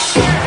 One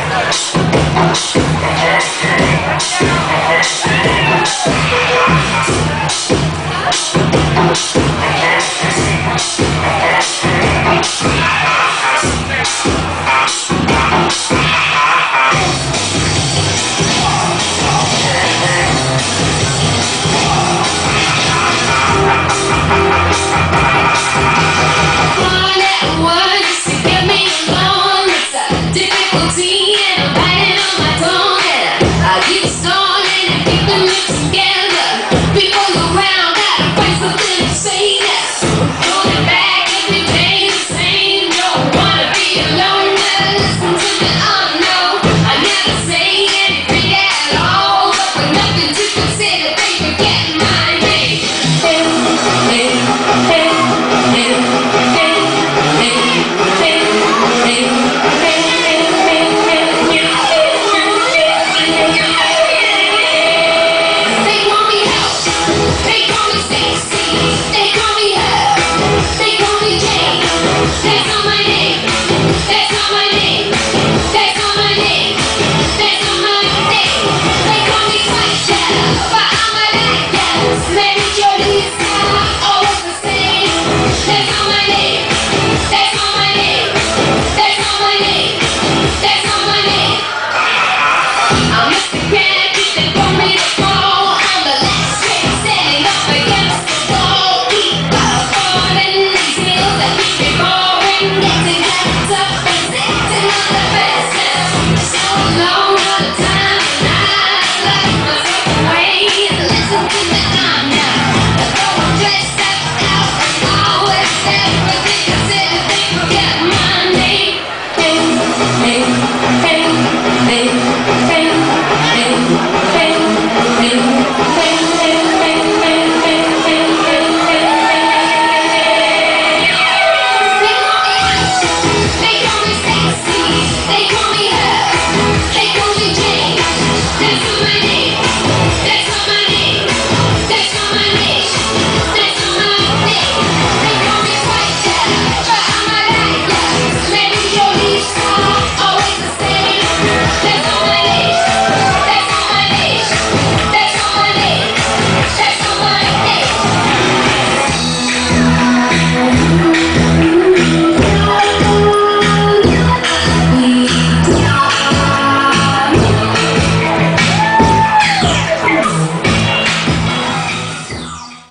keeping Next